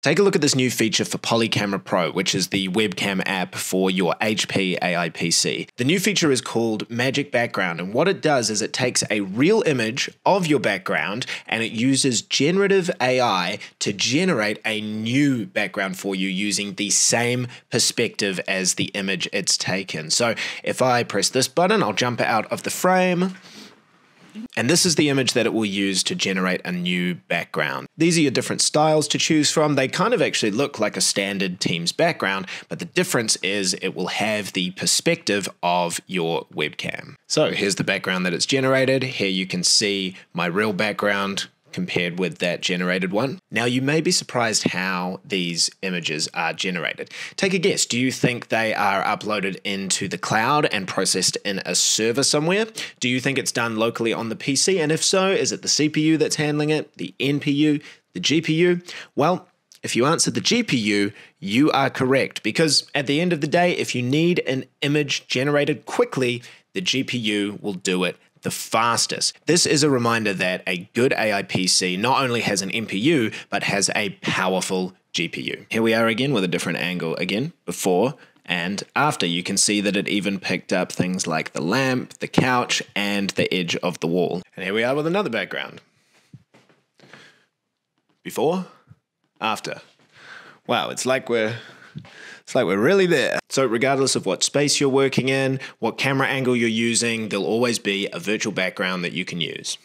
Take a look at this new feature for Poly Camera Pro, which is the webcam app for your HP AI PC. The new feature is called Magic Background, and what it does is it takes a real image of your background and it uses generative AI to generate a new background for you using the same perspective as the image it's taken. So if I press this button, I'll jump out of the frame. And this is the image that it will use to generate a new background. These are your different styles to choose from. They kind of actually look like a standard Teams background, but the difference is it will have the perspective of your webcam. So here's the background that it's generated. Here you can see my real background compared with that generated one. Now, you may be surprised how these images are generated. Take a guess. Do you think they are uploaded into the cloud and processed in a server somewhere? Do you think it's done locally on the PC? And if so, is it the CPU that's handling it, the NPU, the GPU? Well, if you answer the GPU, you are correct because at the end of the day, if you need an image generated quickly, the GPU will do it the fastest. This is a reminder that a good AI PC not only has an NPU, but has a powerful GPU. Here we are again with a different angle again, before and after. You can see that it even picked up things like the lamp, the couch, and the edge of the wall. And here we are with another background. Before, after. Wow, it's like we're it's like we're really there. So regardless of what space you're working in, what camera angle you're using, there'll always be a virtual background that you can use.